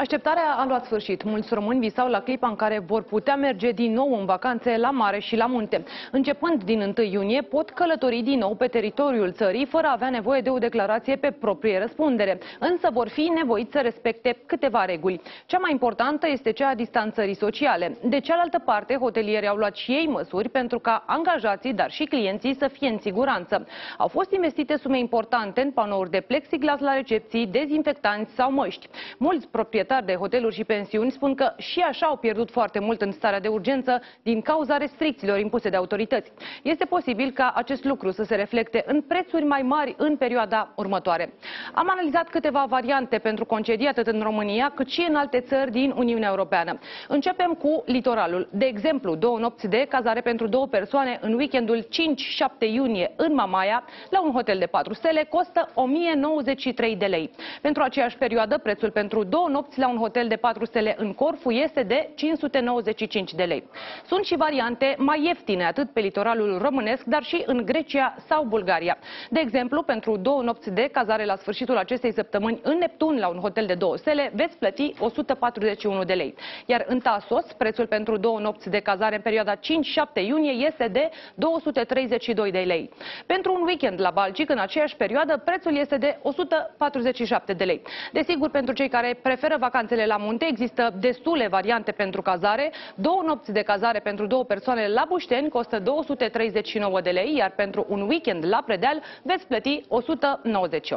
Așteptarea a luat sfârșit. Mulți români visau la clipa în care vor putea merge din nou în vacanțe la mare și la munte. Începând din 1 iunie, pot călători din nou pe teritoriul țării fără a avea nevoie de o declarație pe proprie răspundere. Însă vor fi nevoiți să respecte câteva reguli. Cea mai importantă este cea a distanțării sociale. De cealaltă parte, hotelierii au luat și ei măsuri pentru ca angajații, dar și clienții să fie în siguranță. Au fost investite sume importante în panouri de plexiglas la recepții, dezinfectanți sau măști. Mulți proprietari proprietari de hoteluri și pensiuni spun că și așa au pierdut foarte mult în starea de urgență din cauza restricțiilor impuse de autorități. Este posibil ca acest lucru să se reflecte în prețuri mai mari în perioada următoare. Am analizat câteva variante pentru concedii atât în România cât și în alte țări din Uniunea Europeană. Începem cu litoralul. De exemplu, două nopți de cazare pentru două persoane în weekendul 5-7 iunie în Mamaia, la un hotel de 4 stele, costă 1093 de lei. Pentru aceeași perioadă, prețul pentru două nopți la un hotel de 4 stele în Corfu este de 595 de lei. Sunt și variante mai ieftine, atât pe litoralul românesc, dar și în Grecia sau Bulgaria. De exemplu, pentru două nopți de cazare la sfârșitul acestei săptămâni în Neptun, la un hotel de două stele, veți plăti 141 de lei. Iar în Tasos, prețul pentru două nopți de cazare în perioada 5-7 iunie este de 232 de lei. Pentru un weekend la Balcic, în aceeași perioadă, prețul este de 147 de lei. Desigur, pentru cei care preferă vacanțele la munte, există destule variante pentru cazare. Două nopți de cazare pentru două persoane la Bușteni costă 239 de lei, iar pentru un weekend la Predeal veți plăti 198.